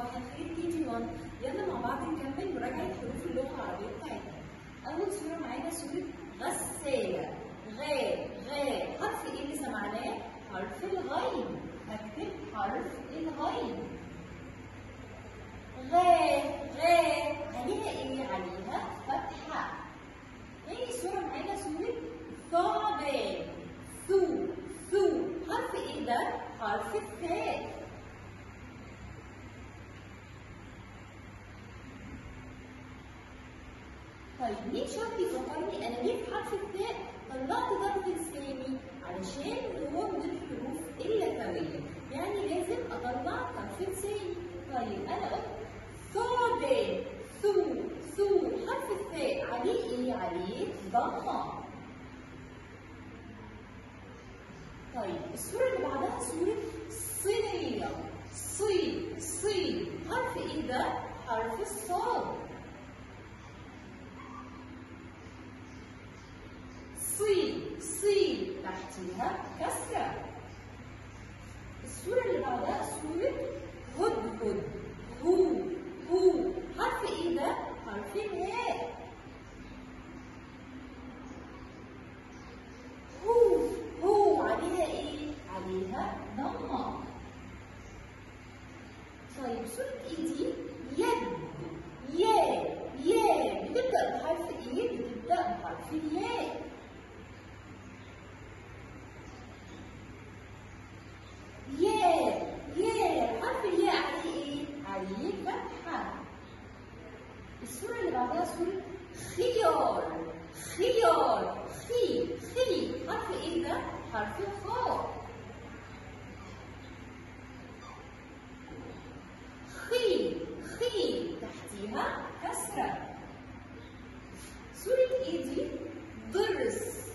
صباح الخير كي جي 1 يلا مع بعض نكمل مراجعة حروف اللغة العربية بتاعتنا. أول صورة معانا صورة غسالة غ غ حرف إيه اللي سمعناه؟ حرف الغين هكتب حرف الغين غ غ عليها إيه؟ عليها فتحة. تاني صورة معانا صورة ثعبان ثو ثو حرف إيه ده؟ حرف الثاء. طيب مين شاطر يفكرني أنا في حرف الثاء؟ طلعت ضرب لساني علشان هو من الحروف اللثويه يعني لازم أطلع طرف لساني طيب أنا قلت ثعبان. ثو ثو حرف الثاء. عليه إيه؟ عليه ضمة. طيب الصورة اللي بعدها صوره صينية. صي صي حرف إيه ده؟ حرف الصاد صي تحتيها كسرة الصورة اللي بعدها صورة هدهد هو هو. حرف إيه ده؟ حرف الهاء هو هو. عليها إيه؟ عليها ضمة. طيب صورة إيه دي؟ يد. يا يا. بتبدأ بحرف إيه؟ بتبدأ بحرف الياء يا يا حرف الياء عليه إيه؟ عليه فتحة. الصورة اللي بعدها صورة خيار خيار خي خي حرف إيه ده؟ حرف الخاء. خي خي تحتيها كسرة. صورة إيه دي؟ ضرس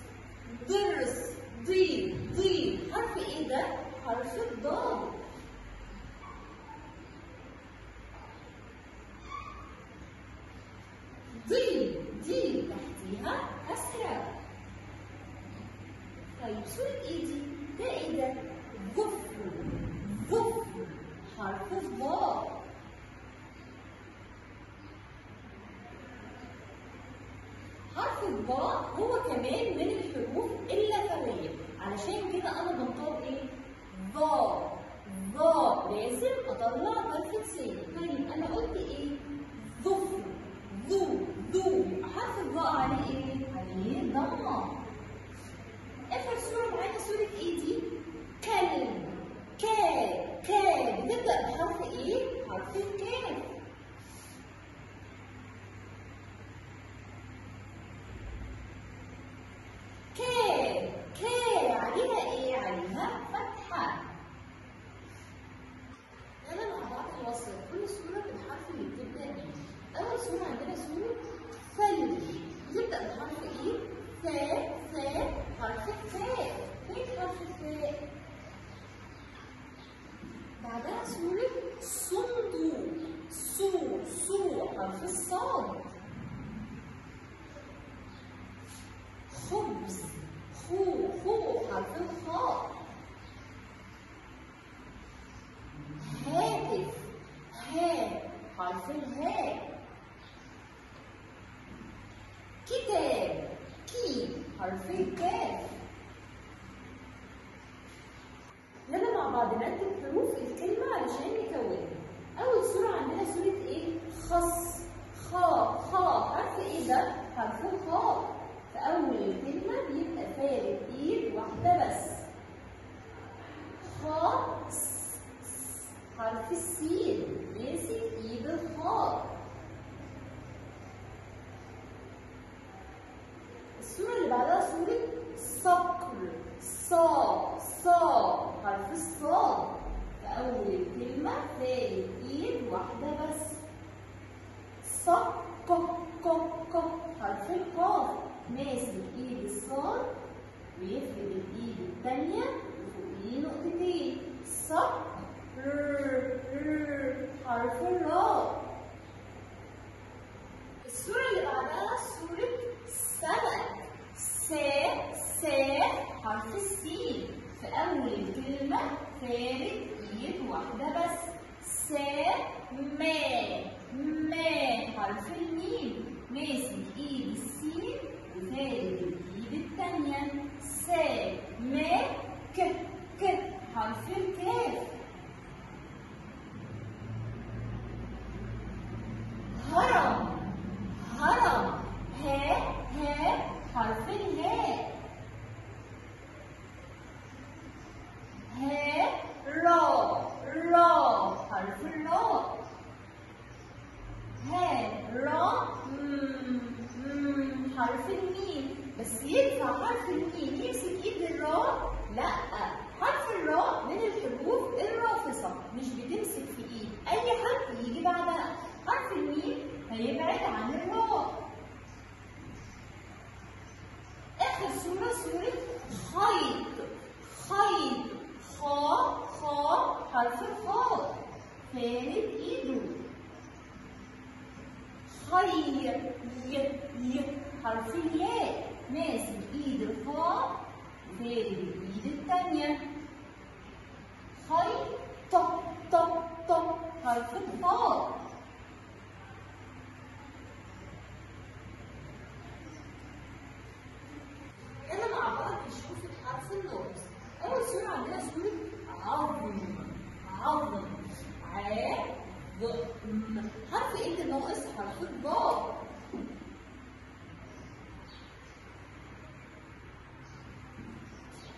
ضرس ضي ضي حرف إيه ده؟ حرف الضاد ضي تحتيها كسرة طيب صورة إيه دي؟ ده؟ ظفر ظفر حرف الضاد حرف الضاد هو كمان من الحروف اللثوية علشان كده أنا بنطق إيه؟ ضاد ضاد لازم أطلع طرف لساني طيب أنا قلت إيه؟ ظفر ذو ذو حرف الضاء عليه إيه؟ عليه ضمه اخر صورة معانا صورة إيه دي؟ كلب كا كا بتبدأ بحرف إيه؟ حرف الكاف كا كا عليها إيه؟ عليها فتحة. يلا مع بعض نوصل كل بتبدأ بيه. أول صورة عندنا صورة ثلج. بتبدأ بحرف إيه؟ ثاء ثاء حرف الثاء. فين حرف الثاء؟ بعدها صورة صندوق. صو صو حرف الصاد. خبز خو خو حرف الخاء هاتف ها الهاء كتاب. كي. حرف الكاف يلا مع بعض نرتب حروف الكلمة علشان نكونها أول صورة عندنا صورة إيه؟ خص. خا خا حرف إيه ده؟ حرف الخاء في أول الكلمة بيبقى فارق إيد واحدة بس. خاء حرف السين. ماسك إيد الخاء. الصورة اللي بعدها صورة صقر صا صا حرف الصاد في أول الكلمة فارق إيد واحدة بس. صق ق ق ق حرف القاف ماسك ايد الصاد ويفرد الايد التانية وفوقيه نقطتين صق ر ر حرف الراء الصورة اللي بعدها صورة سمك س س حرف السين فارق ايد واحدة بس. س ما ما حرف الميم. ماسك ايد السين وفارد الايد التانية س ما ك ك. حرف الكاف هرم هرم ها ها حرف الهاء را حرف الميم بس ينفع حرف الميم يمسك ايد الراء لا حرف الراء من الحروف الرافصة مش بتمسك في ايد اي حرف يجي بعدها حرف الميم هيبعد عن الراء اخر صورة صورة خيط خيط خا حرف الخاء فارد ايده خير ي ي حرف الياء ماسك ايد الخاء فارد الايد التانية خي ط ط ط حرف الخاء يلا مع بعض نشوف الحرف الناقص أول صورة عندنا صورة عظم عظم عظم حرف إيه اللي ناقص؟ حرف الضاد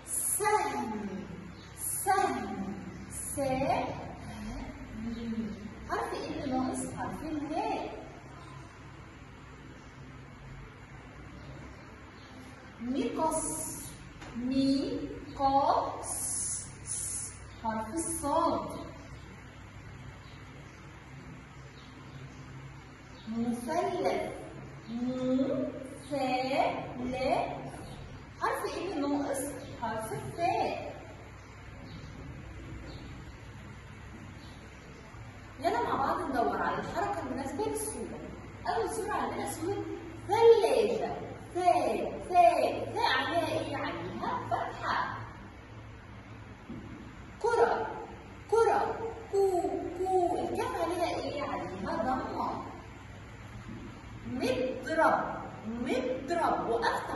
سهم سهم س حرف إيه اللي ناقص؟ حرف الهاء مقص مي قاص حرف الصاد مثلث مو فا لا حرف إيه اللي ناقص؟ حرف الفاء يلا مع بعض ندور على الحركة المناسبة للصورة أول صورة عندنا صورة ثلاجة ثاء ثاء ثاء عليها إيه؟ عليها فتحة كرة كرة كو كو الكاف عليها إيه؟ عليها ضمة مضرب مضرب وقفت